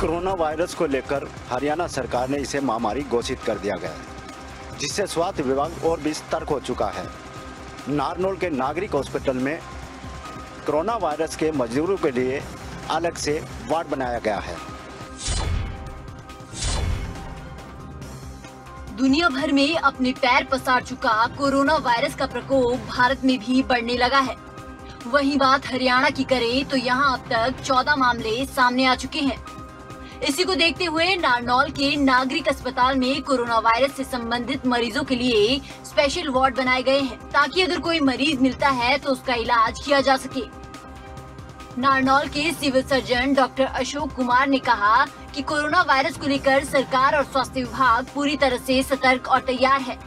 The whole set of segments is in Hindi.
कोरोना वायरस को लेकर हरियाणा सरकार ने इसे महामारी घोषित कर दिया गया है, जिससे स्वास्थ्य विभाग और भी सतर्क हो चुका है। नारनौल के नागरिक हॉस्पिटल में कोरोना वायरस के मजदूरों के लिए अलग से वार्ड बनाया गया है। दुनिया भर में अपने पैर पसार चुका कोरोना वायरस का प्रकोप भारत में भी बढ़ने लगा है। वही बात हरियाणा की करें तो यहाँ अब तक 14 मामले सामने आ चुके हैं। इसी को देखते हुए नारनौल के नागरिक अस्पताल में कोरोना वायरस से संबंधित मरीजों के लिए स्पेशल वार्ड बनाए गए हैं। ताकि अगर कोई मरीज़ मिलता है तो उसका इलाज किया जा सके। नारनौल के civil surgeon doctor Ashok Kumar ने कहा कि कोरोना वायरस को लेकर सरकार और स्वास्थ्य विभाग पूरी तरह से सतर्क और तैयार है।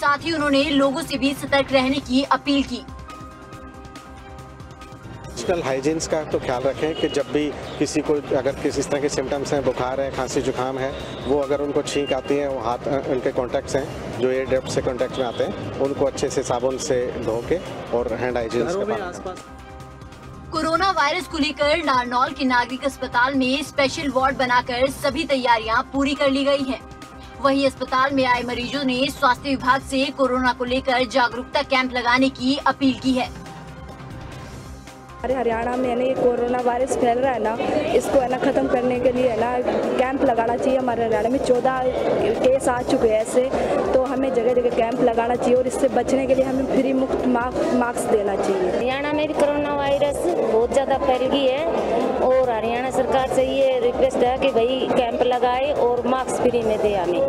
साथ ही उन्होंने लोगों से भी सतर्क रहने की अपील की। पर्सनल हाइजीन्स का तो ख्याल रखें कि जब भी किसी को अगर किसी तरह के सिम्टम्स हैं बुखार है खांसी जुकाम है वो अगर उनको छींक आती है वो हाथ उनके कॉन्टैक्ट्स हैं जो एयर डेप्ट से कॉन्टैक्ट में आते हैं उनको अच्छे से साबुन से धो के और हैंड हाइजीन्स का पालन करें। कोरोना वायरस को लेकर नारनौल के नागरिक अस्पताल में स्पेशल वार्ड बनाकर सभी तैयारियाँ पूरी कर ली गई हैं। वहीं अस्पताल में आए मरीजों ने स्वास्थ्य विभाग से कोरोना को लेकर जागरूकता कैंप लगाने की अपील की है। हमारे हरियाणा में है ना ये कोरोना वायरस फैल रहा है ना, इसको है ना ख़त्म करने के लिए है ना कैंप लगाना चाहिए हमारे हरियाणा में। चौदह केस आ चुके हैं ऐसे तो हमें जगह जगह कैंप लगाना चाहिए और इससे बचने के लिए हमें फ्री मुफ़्त मास्क देना चाहिए। हरियाणा में भी कोरोना वायरस बहुत ज़्यादा फैल गई है और हरियाणा सरकार से ये रिक्वेस्ट है कि भाई कैंप लगाए और मास्क फ्री में दे हमें।